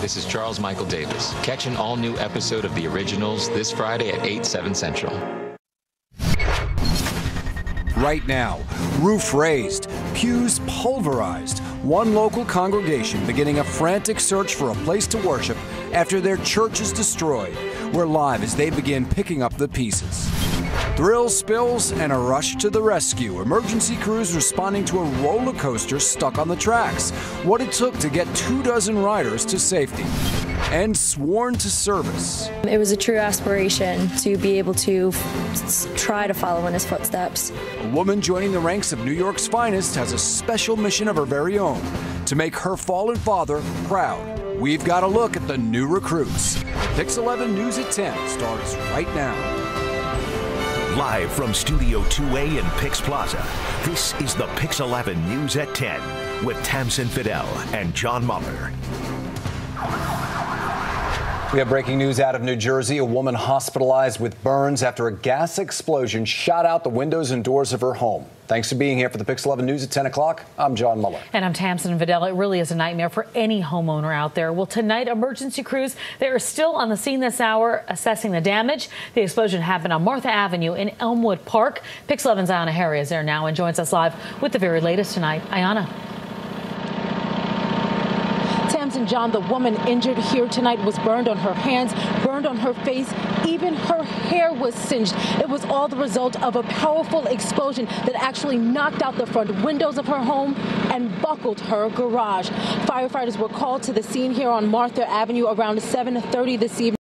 This is Charles Michael Davis. Catch an all new episode of The Originals this Friday at 8, 7 Central. Right now, roof raised, pews pulverized, one local congregation beginning a frantic search for a place to worship after their church is destroyed. We're live as they begin picking up the pieces. Thrill spills and a rush to the rescue. Emergency crews responding to a roller coaster stuck on the tracks. What it took to get two dozen riders to safety. And sworn to service. It was a true aspiration to be able to try to follow in his footsteps. A woman joining the ranks of New York's finest has a special mission of her very own to make her fallen father proud. We've got a look at the new recruits. Pix 11 News at 10 starts right now. Live from Studio 2A in Pix Plaza, this is the Pix 11 News at 10 with Tamsen Fadel and John Muller. We have breaking news out of New Jersey. A woman hospitalized with burns after a gas explosion shot out the windows and doors of her home. Thanks for being here for the Pix 11 News at 10 o'clock. I'm John Muller. And I'm Tamsen Fadel. It really is a nightmare for any homeowner out there. Well, tonight, emergency crews, they are still on the scene this hour assessing the damage. The explosion happened on Martha Avenue in Elmwood Park. Pix 11's Ayana Harry is there now and joins us live with the very latest tonight. Ayana. John, the woman injured here tonight, was burned on her hands, burned on her face, even her hair was singed. It was all the result of a powerful explosion that actually knocked out the front windows of her home and buckled her garage. Firefighters were called to the scene here on Martha Avenue around 7:30 this evening.